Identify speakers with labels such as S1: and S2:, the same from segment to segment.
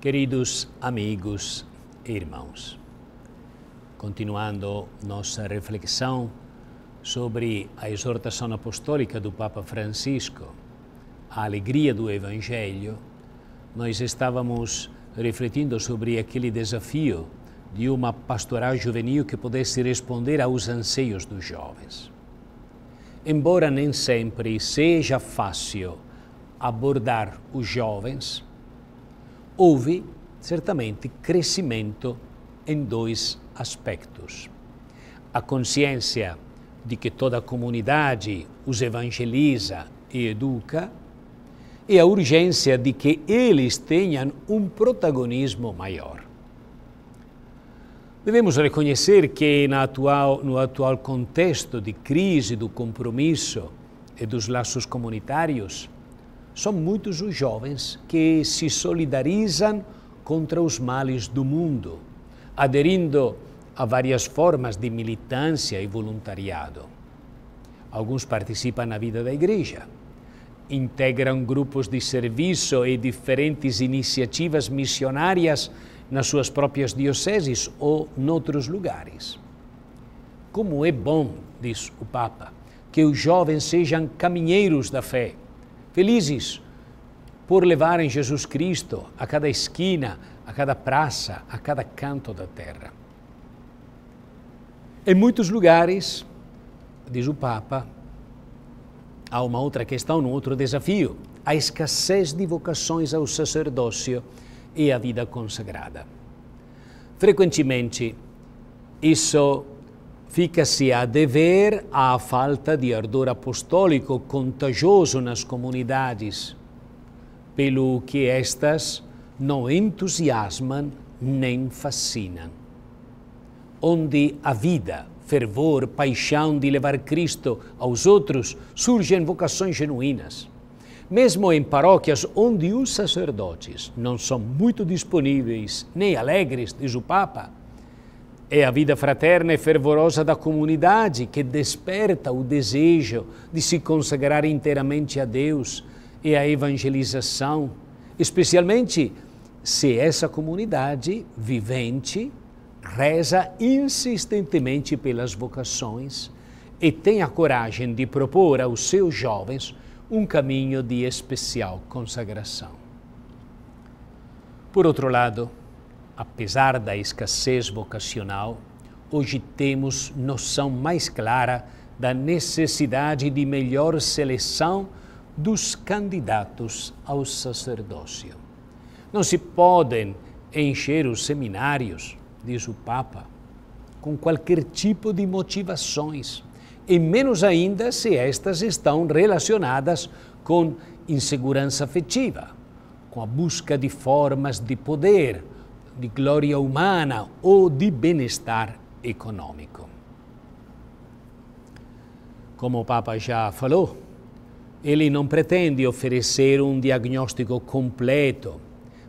S1: Queridos amigos e irmãos, continuando nossa reflexão sobre a exortação apostólica do Papa Francisco, a alegria do Evangelho, nós estávamos refletindo sobre aquele desafio de uma pastoral juvenil que pudesse responder aos anseios dos jovens. Embora nem sempre seja fácil abordar os jovens, houve certamente crescimento em dois aspectos. A consciência de que toda a comunidade os evangeliza e educa, e a urgência de que eles tenham um protagonismo maior. Devemos reconhecer que atual, no atual contexto de crise do compromisso e dos laços comunitários, são muitos os jovens que se solidarizam contra os males do mundo, aderindo a várias formas de militância e voluntariado. Alguns participam na vida da igreja, integram grupos de serviço e diferentes iniciativas missionárias nas suas próprias dioceses ou noutros lugares. Como é bom, diz o Papa, que os jovens sejam caminheiros da fé felizes por levarem Jesus Cristo a cada esquina, a cada praça, a cada canto da terra. Em muitos lugares, diz o Papa, há uma outra questão, um outro desafio: a escassez de vocações ao sacerdócio e à vida consagrada. Frequentemente, isso fica-se a dever à falta de ardor apostólico contagioso nas comunidades, pelo que estas não entusiasmam nem fascinam. Onde a vida, fervor, paixão de levar Cristo aos outros, surgem vocações genuínas. Mesmo em paróquias onde os sacerdotes não são muito disponíveis nem alegres, diz o Papa, é a vida fraterna e fervorosa da comunidade que desperta o desejo de se consagrar inteiramente a Deus e à evangelização, especialmente se essa comunidade vivente reza insistentemente pelas vocações e tem a coragem de propor aos seus jovens um caminho de especial consagração. Por outro lado, apesar da escassez vocacional, hoje temos noção mais clara da necessidade de melhor seleção dos candidatos ao sacerdócio. Não se podem encher os seminários, diz o Papa, com qualquer tipo de motivações, e menos ainda se estas estão relacionadas com insegurança afetiva, com a busca de formas de poder de glória humana ou de bem-estar econômico. Como o Papa já falou, ele não pretende oferecer um diagnóstico completo,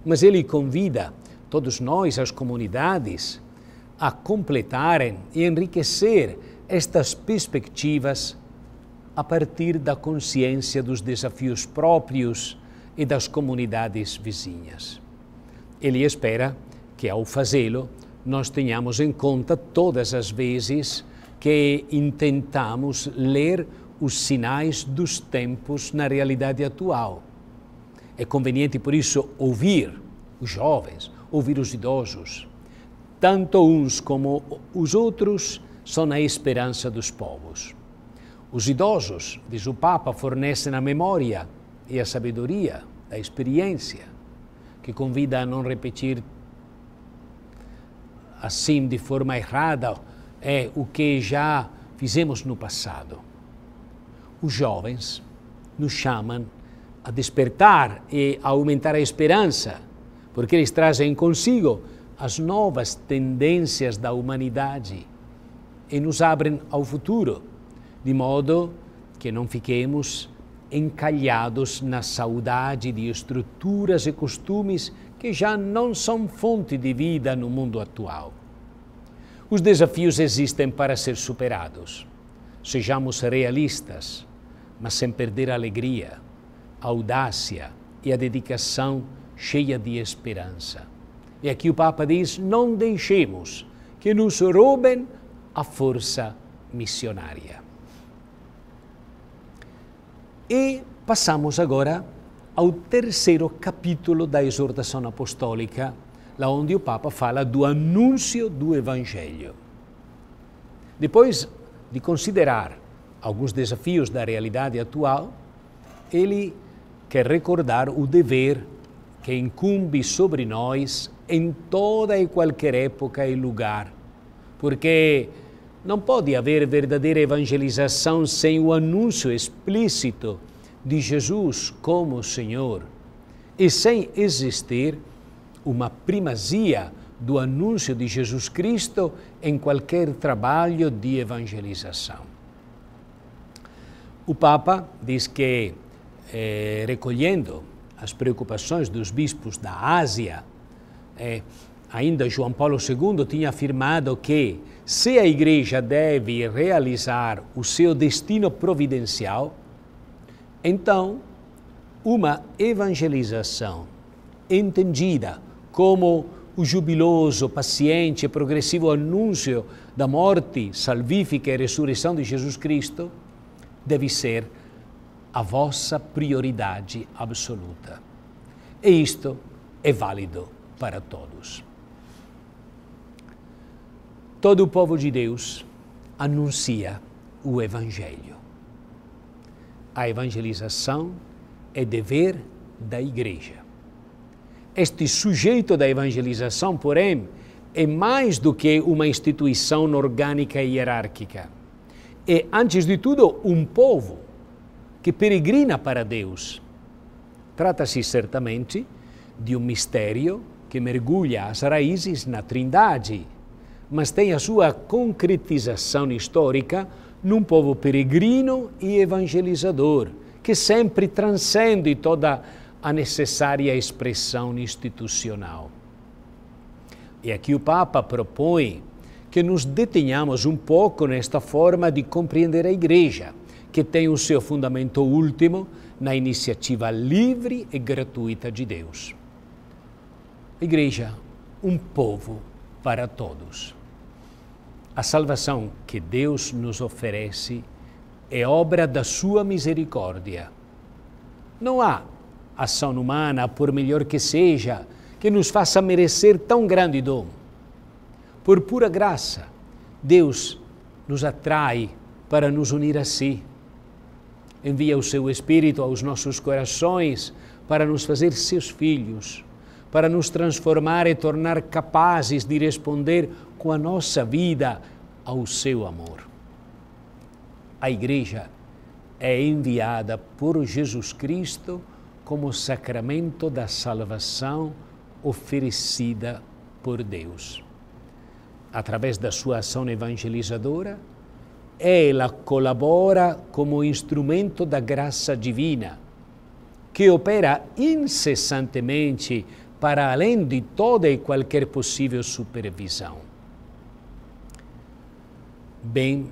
S1: mas ele convida todos nós, as comunidades, a completarem e enriquecer estas perspectivas a partir da consciência dos desafios próprios e das comunidades vizinhas. Ele espera que ao fazê-lo nós tenhamos em conta todas as vezes que intentamos ler os sinais dos tempos na realidade atual. É conveniente, por isso, ouvir os jovens, ouvir os idosos. Tanto uns como os outros são a esperança dos povos. Os idosos, diz o Papa, fornecem a memória e a sabedoria, a experiência, que convida a não repetir assim de forma errada é o que já fizemos no passado. Os jovens nos chamam a despertar e a aumentar a esperança, porque eles trazem consigo as novas tendências da humanidade e nos abrem ao futuro, de modo que não fiquemos encalhados na saudade de estruturas e costumes que já não são fonte de vida no mundo atual. Os desafios existem para ser superados. Sejamos realistas, mas sem perder a alegria, a audácia e a dedicação cheia de esperança. E aqui o Papa diz: não deixemos que nos roubem a força missionária. E passamos agora ao terceiro capítulo da exortação apostólica, lá onde o Papa fala do anúncio do Evangelho. Depois de considerar alguns desafios da realidade atual, ele quer recordar o dever que incumbe sobre nós em toda e qualquer época e lugar, porque não pode haver verdadeira evangelização sem o anúncio explícito de Jesus como Senhor e sem existir uma primazia do anúncio de Jesus Cristo em qualquer trabalho de evangelização. O Papa diz que, eh, recolhendo as preocupações dos bispos da Ásia, eh, ainda João Paulo II tinha afirmado que, se a Igreja deve realizar o seu destino providencial, então uma evangelização entendida como o jubiloso, paciente e progressivo anúncio da morte salvífica e ressurreição de Jesus Cristo deve ser a vossa prioridade absoluta. E isto é válido para todos. Todo o povo de Deus anuncia o Evangelho. A evangelização é dever da Igreja. Este sujeito da evangelização, porém, é mais do que uma instituição orgânica e hierárquica. É, antes de tudo, um povo que peregrina para Deus. Trata-se certamente de um mistério que mergulha as raízes na Trindade, mas tem a sua concretização histórica num povo peregrino e evangelizador, que sempre transcende toda a necessária expressão institucional. E aqui o Papa propõe que nos detenhamos um pouco nesta forma de compreender a Igreja, que tem o seu fundamento último na iniciativa livre e gratuita de Deus. Igreja, um povo para todos. A salvação que Deus nos oferece é obra da sua misericórdia. Não há ação humana, por melhor que seja, que nos faça merecer tão grande dom. Por pura graça, Deus nos atrai para nos unir a si. Envia o seu Espírito aos nossos corações para nos fazer seus filhos, para nos transformar e tornar capazes de responder com a nossa vida ao seu amor. A Igreja é enviada por Jesus Cristo como sacramento da salvação oferecida por Deus. Através da sua ação evangelizadora, ela colabora como instrumento da graça divina, que opera incessantemente para além de toda e qualquer possível supervisão. Bem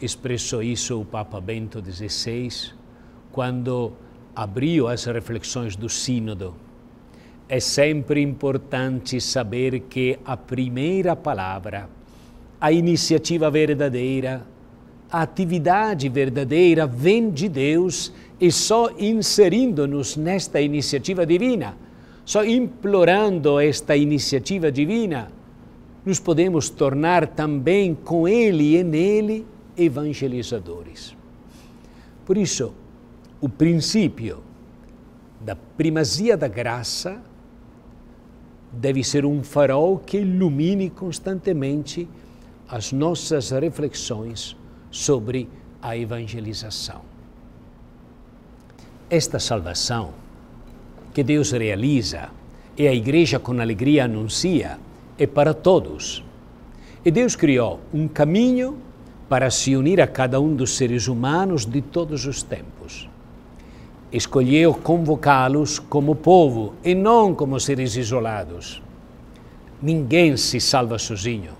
S1: expressou isso o Papa Bento XVI quando abriu as reflexões do Sínodo. É sempre importante saber que a primeira palavra, a iniciativa verdadeira, a atividade verdadeira vem de Deus e só inserindo-nos nesta iniciativa divina, só implorando esta iniciativa divina, nos podemos tornar também com Ele e nele evangelizadores. Por isso, o princípio da primazia da graça deve ser um farol que ilumine constantemente as nossas reflexões sobre a evangelização. Esta salvação que Deus realiza e a Igreja com alegria anuncia é para todos. E Deus criou um caminho para se unir a cada um dos seres humanos de todos os tempos escolheu convocá-los como povo e não como seres isolados. Ninguém se salva sozinho,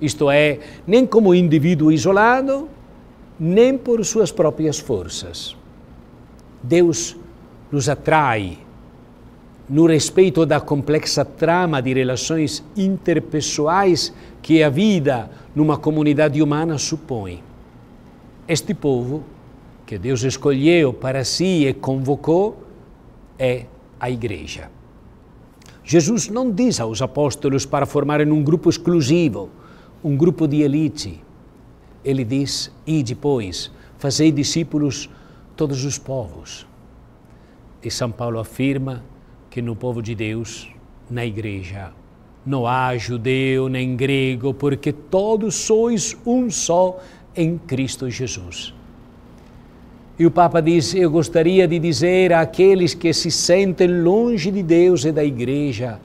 S1: isto é, nem como indivíduo isolado, nem por suas próprias forças. Deus nos atrai no respeito da complexa trama de relações interpessoais que a vida numa comunidade humana supõe. Este povo, que Deus escolheu para si e convocou, é a Igreja. Jesus não diz aos apóstolos para formarem um grupo exclusivo, um grupo de elite. Ele diz: e depois, fazei discípulos todos os povos. E São Paulo afirma que no povo de Deus, na igreja, não há judeu nem grego, porque todos sois um só em Cristo Jesus. E o Papa diz: Eu gostaria de dizer àqueles que se sentem longe de Deus e da Igreja,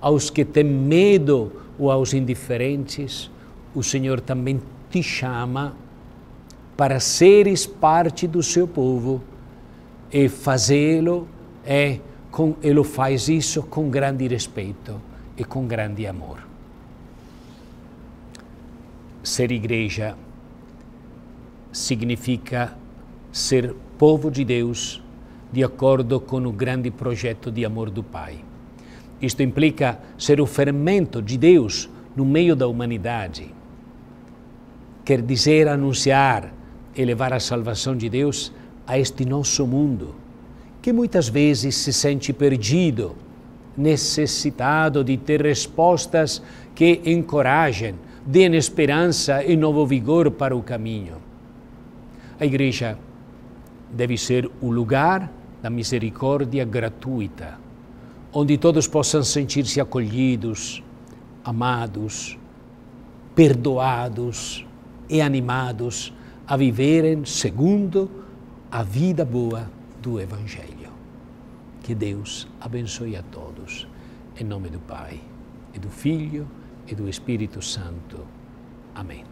S1: aos que têm medo ou aos indiferentes, o Senhor também te chama para seres parte do seu povo e fazê-lo é com ele faz isso com grande respeito e com grande amor. Ser igreja significa ser povo de Deus de acordo com o grande projeto de amor do Pai. Isto implica ser o fermento de Deus no meio da humanidade. Quer dizer, anunciar e levar a salvação de Deus a este nosso mundo, que muitas vezes se sente perdido, necessitado de ter respostas que encorajem, deem esperança e novo vigor para o caminho. A igreja deve ser o lugar da misericórdia gratuita, onde todos possam sentir-se acolhidos, amados, perdoados e animados a viverem segundo a vida boa do Evangelho. Que Deus abençoe a todos. Em nome do Pai, e do Filho e do Espírito Santo. Amém.